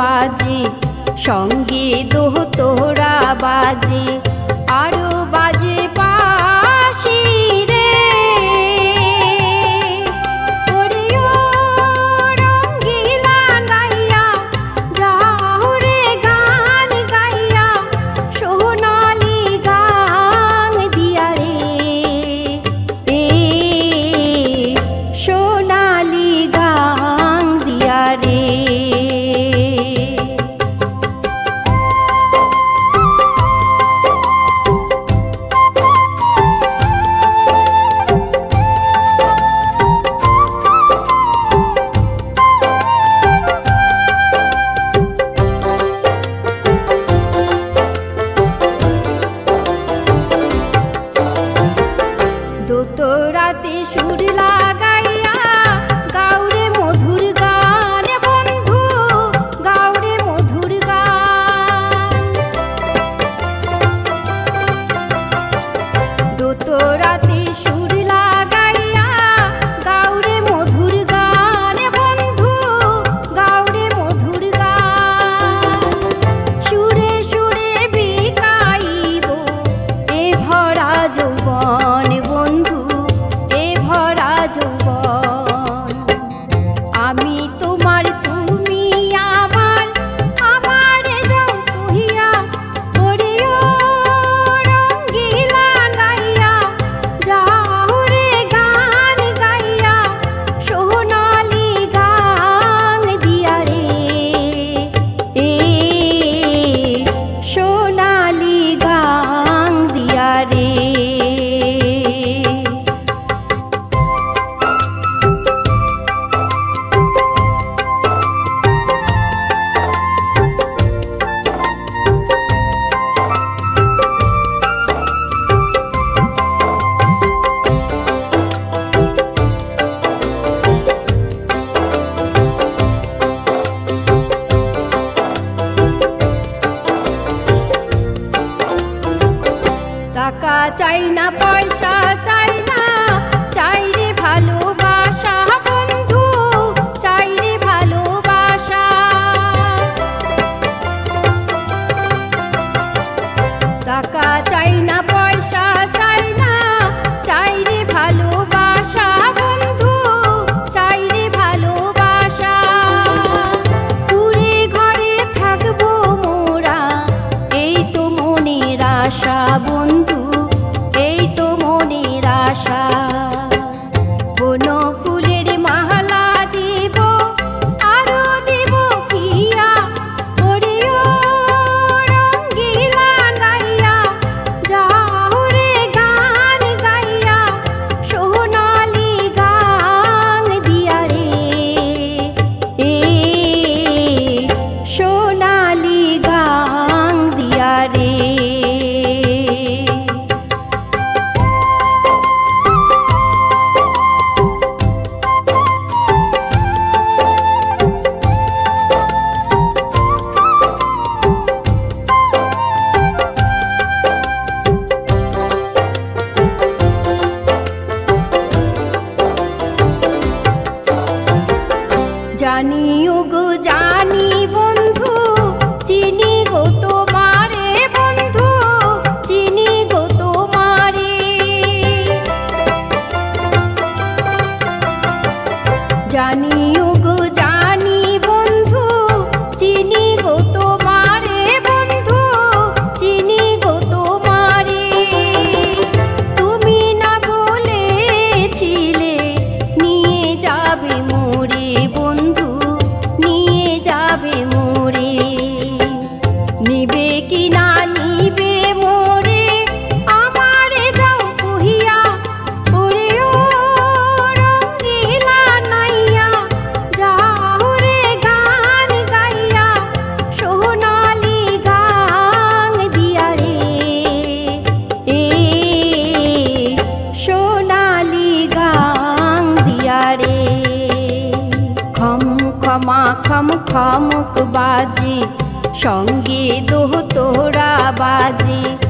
বাজে সঙ্গে দোহ তোরা বাজে আরও বাজে বা রাতে সুর লাগা পাই না पानी युग নিবে না নিবে মোরে, আমারে যাও কহিয়া, ওরে ও রঙ্গিলা নাইয়া গাইয়া, সোনালি গান দিয়া রে। সোনালি গান দিয়া রে। খম খমা খমক বাজি সঙ্গে দোহতোরা বাজে।